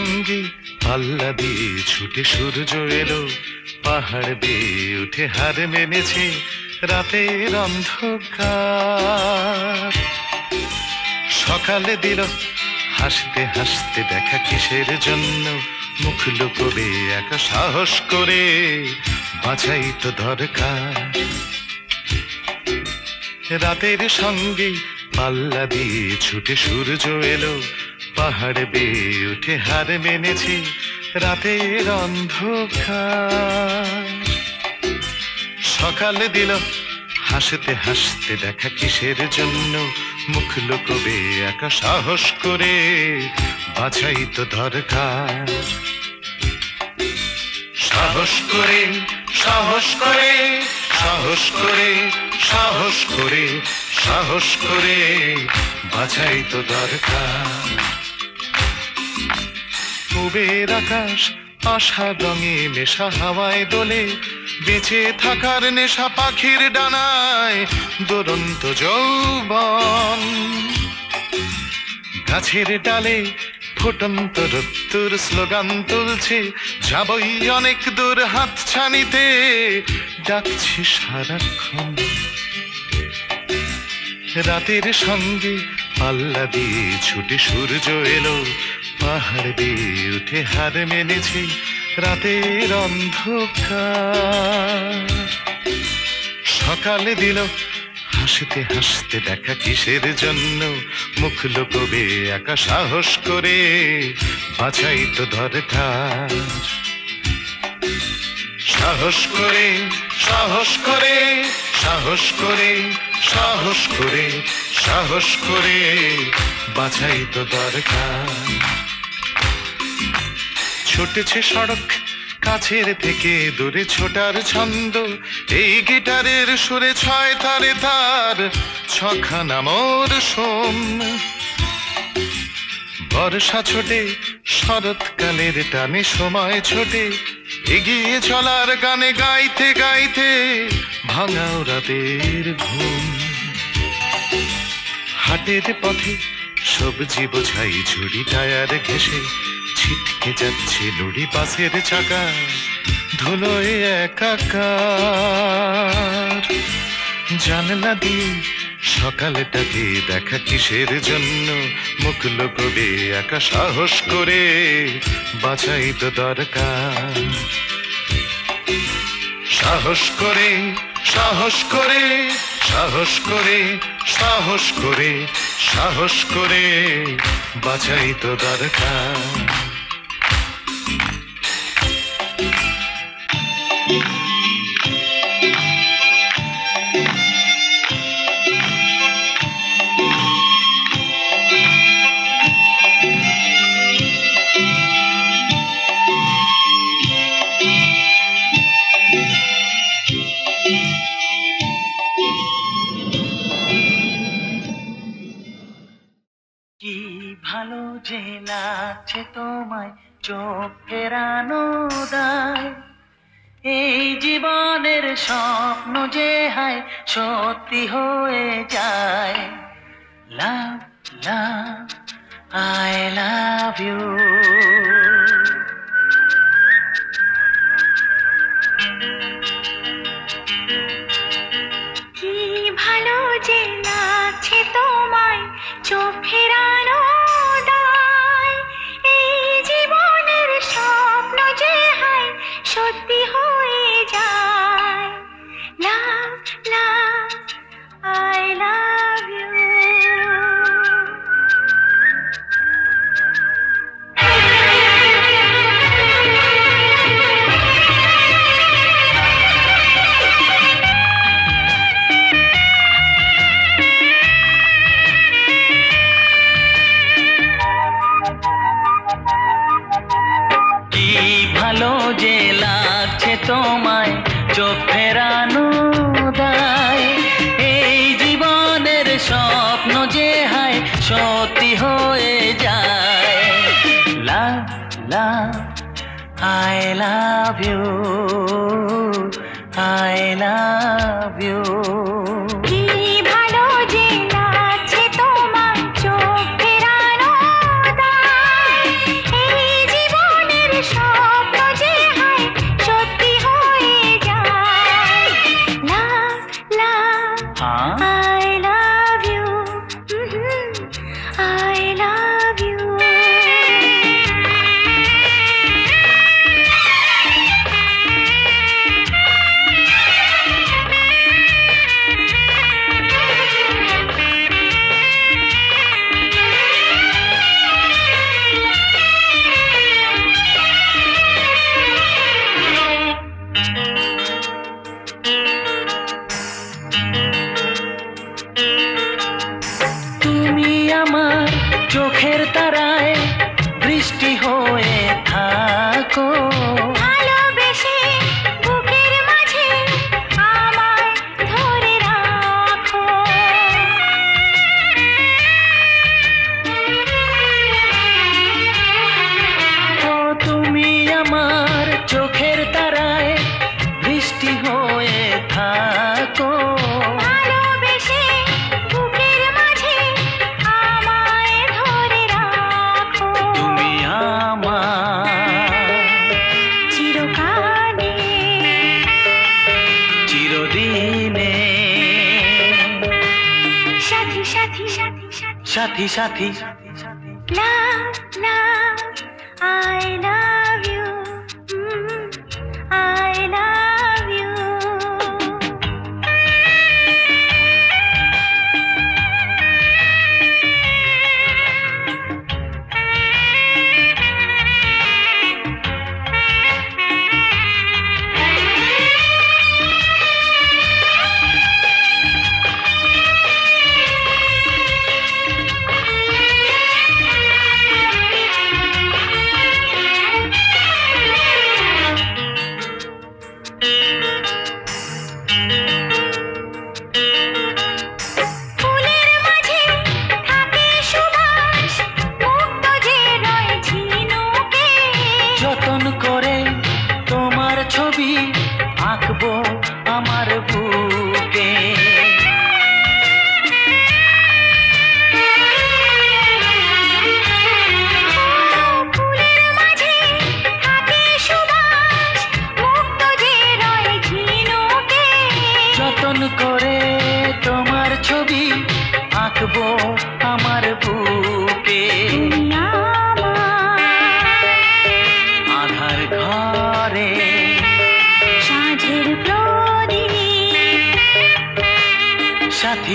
সঙ্গে পাল্লা দিয়ে ছুটে সূর্য এলো, পাহাড় বেয়ে উঠে হার মেনেছে রাতের অন্ধকার। সকালে দিল, হাসতে হাসতে দেখা কিসের জন্য, মুখ লুকোবে একা সাহস করে বাঁচাই তো দরকার। রাতের সঙ্গে পাল্লা দিয়ে ছুটে সূর্য এলো পাহাড় বেয়ে উঠে হার মেনেছে রাতের অন্ধকার। সকালে দিল, হাসতে হাসতে দেখা কিসের জন্য? মুখ লুকোবে একা সাহস করে, বাছাই তো দরকার। সাহস করে সাহস করে সাহস করে সাহস করে সাহস করে, বাছাই তো দরকার। পুবের আকাশ, আশা রঙে নেশা হাওয়ায় দোলে, বেঁচে থাকার নেশা পাখির ডানায় দুরন্ত যৌবন। গাছের ডালে ফুটন্ত রত্তুর স্লোগান তুলছে, যাবই অনেক দূর হাত ছানিতে, ডাকছি সারাক্ষণ। রাতের সঙ্গে পাল্লা দিয়ে ছুটে সূর্য এলো পাহাড় দিয়ে উঠে হার মেনেছে রাতের অন্ধকার। সকালে দিল, হাসতে হাসতে দেখা কিসের জন্য? মুখ লোকবে একা সাহস করে, বাছাই তো দরকার। সাহস করে সাহস করে সাহস করে সাহস করে সাহস করে, বাছাই তো দরকার। ছুটেছে সড়ক, কাছের থেকে দূরে ছোটার ছন্দ। এই গিটারের সুরে ছয় তারে তার ছখানা মোর সোম। বর্ষা ছোটে, শরৎকালের টানে সময় ছোটে। এগিয়ে চলার গানে গাইতে গাইতে ভাঙাও রাতের ঘুম। হাটের পথে সবজি বোঝাই ঝুড়ি টায়ার ঘেসে ছিটকে যাচ্ছে লুড়ি বাসের চাকা, ধুলোয় একাকার। জানলা দিয়ে সকালটাকে দেখা কিসের জন্য? মুখ লোকবে একা সাহস করে বাঁচাই তো দরকার। সাহস করে সাহস করে সাহস করে সাহস করে সাহস করে বাঁচাই তো দরকার। যে লাগছে তোমায় চোখ ফেরানো দায় এই জীবনের স্বপ্ন যে হায়, সত্যি হয়ে যায়। Love love I love you তোমায় চোখ ফেরানো দায় এই জীবনের স্বপ্ন যে হায়, সত্যি হয়ে যায়। Love love I love you. সাথী সাথী না না আয়না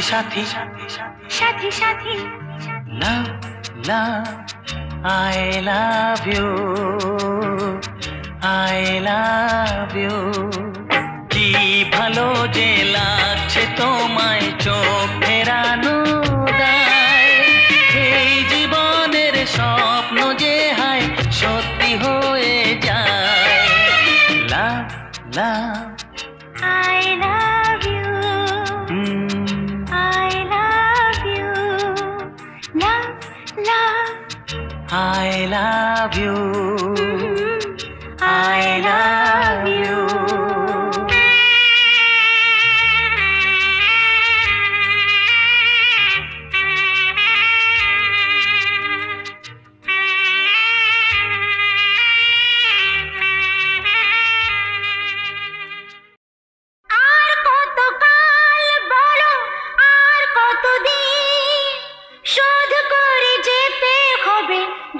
সাথী সাথী সাথী সাথী। না না I love you I love you. কি ভালো যে লাগছে তোমায় চোখ I love you. I love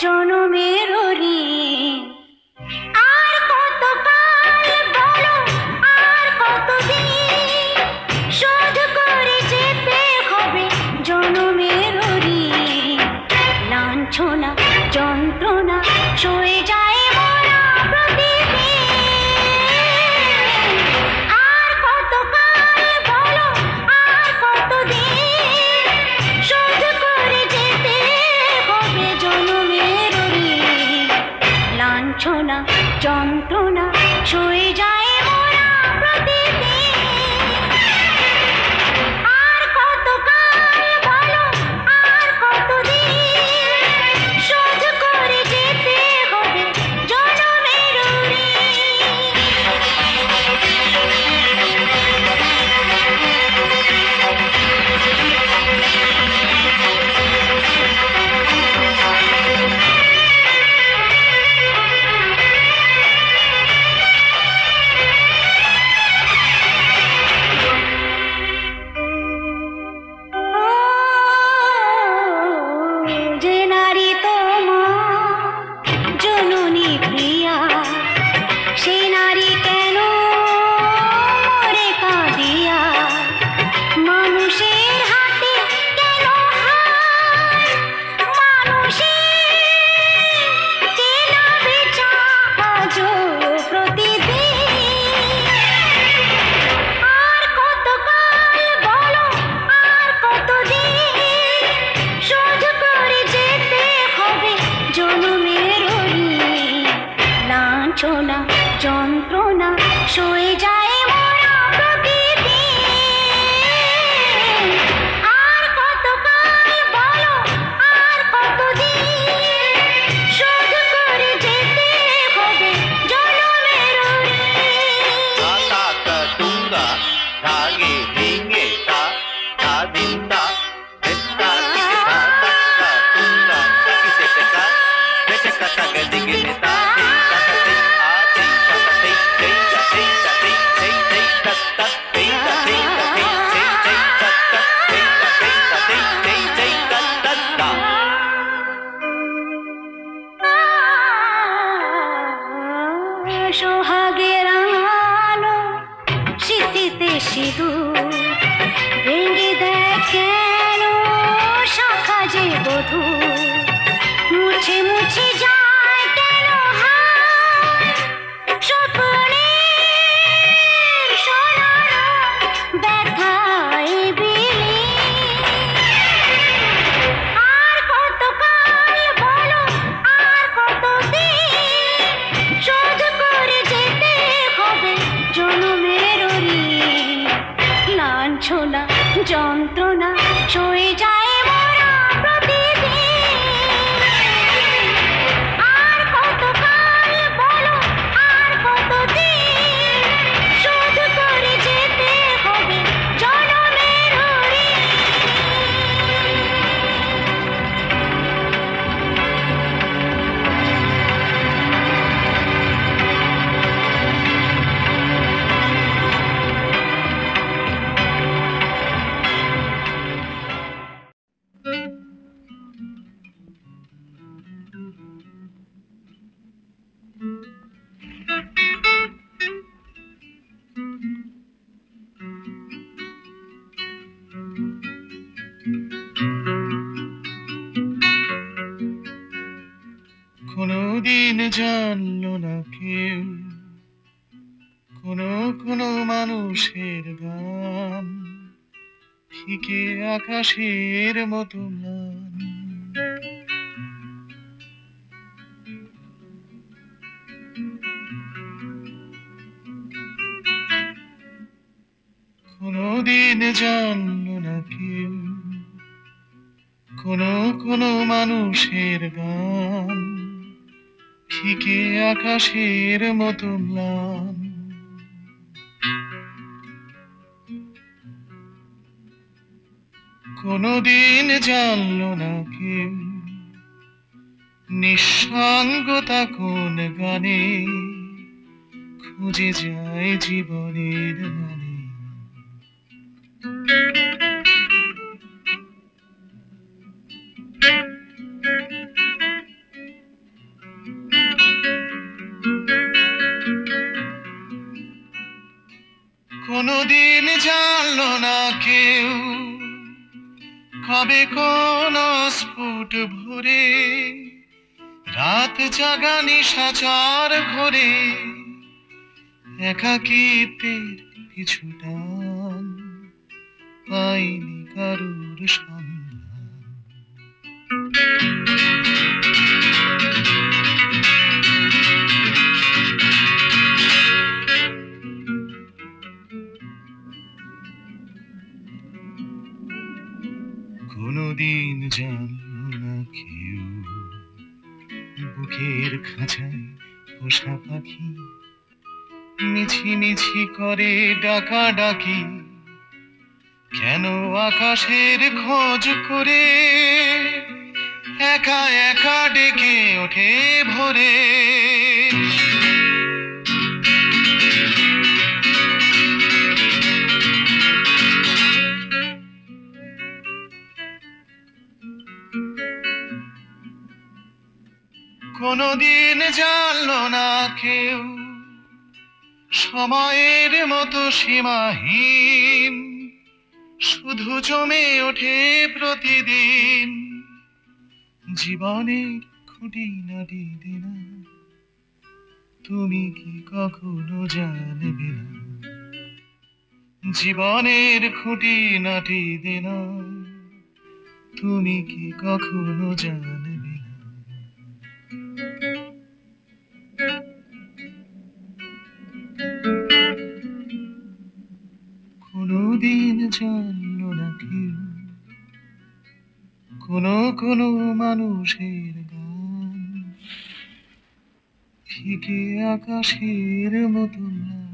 yo no miro সোহাগের আলো শীতিতে সিঁদুর ভেঙে দেখেন সখা যে বধূ মুছে মুছে যা Rồi চিনে জানল না কেউ কোনো কোনো মানুষের গান ফিকে আকাশের মতো মান। কোনোদিন জানল না কেউ কোনো কোনো মানুষের গান ম্লান কোনোদিন জানলো না কেউ নিঃসঙ্গতা কোন গানে খুঁজে যায় জীবনের কোনদিন জানলো না কেউ কবে কোন স্ফুট ভরে রাত জাগা নিশাচার ঘরে একাকিত্বের পিছু টান পাইনি কারুর সন্ধান। কোনদিন জানলো না কেউ বুকের খাঁচায় পোষা পাখি মিছি মিছি করে ডাকা ডাকি। কেন আকাশের খোঁজ করে একা একা ডেকে ওঠে ভোরে? কোনদিন জানলো না কেউ। সময়ের মতো সীমাহীন, শুধু জমে ওঠে প্রতিদিন। জীবনের খুঁটি নাটি দিন, তুমি কি কখনো জানবে না। জীবনের খুঁটি নাটি দিন, তুমি কি কখনো জানবে না কোনদিন জানলো না কোনো কোনো মানুষের গান ফিকে আকাশের মতো ম্লান।